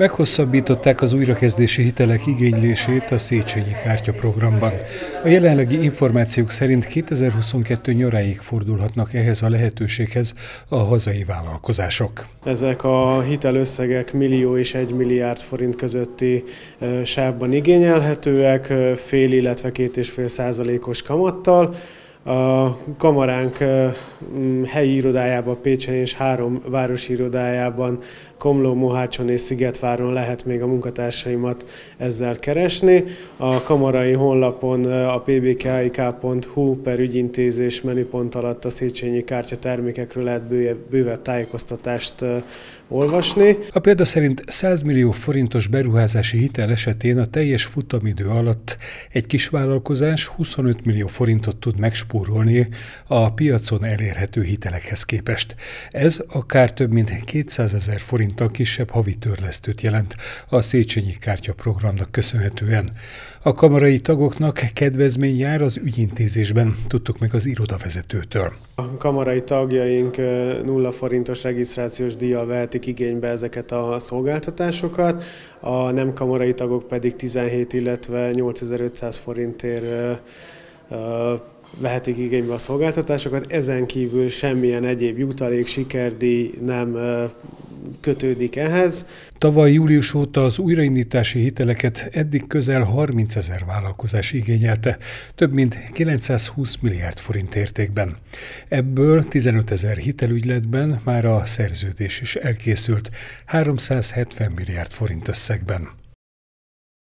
Meghosszabbították az újrakezdési hitelek igénylését a Széchenyi Kártya programban. A jelenlegi információk szerint 2022 nyaráig fordulhatnak ehhez a lehetőséghez a hazai vállalkozások. Ezek a hitelösszegek millió és egy milliárd forint közötti sávban igényelhetőek, fél, illetve két és fél százalékos kamattal. A kamaránk helyi irodájában, Pécsen és három városi irodájában, Komló, Mohácson és Szigetváron lehet még a munkatársaimat ezzel keresni. A kamarai honlapon a pbkik.hu per ügyintézés menüpont alatt a Széchenyi kártya termékekről lehet bővebb tájékoztatást olvasni. A példa szerint 100 millió forintos beruházási hitel esetén a teljes futamidő alatt egy kisvállalkozás 25 millió forintot tud megspórolni a piacon elérhető hitelekhez képest. Ez akár több mint 200 ezer forinttal kisebb havi törlesztőt jelent a Széchenyi Kártya programnak köszönhetően. A kamarai tagoknak kedvezmény jár az ügyintézésben, tudtuk meg az irodavezetőtől. A kamarai tagjaink nulla forintos regisztrációs díjjal vehetik igénybe ezeket a szolgáltatásokat, a nem kamarai tagok pedig 17, illetve 8500 forintért vehetik igénybe a szolgáltatásokat, ezen kívül semmilyen egyéb jutalék, sikerdíj nem kötődik ehhez. Tavaly július óta az újraindítási hiteleket eddig közel 30 ezer vállalkozás igényelte, több mint 920 milliárd forint értékben. Ebből 15 ezer hitelügyletben már a szerződés is elkészült, 370 milliárd forint összegben.